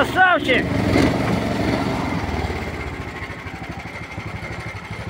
Красавчик!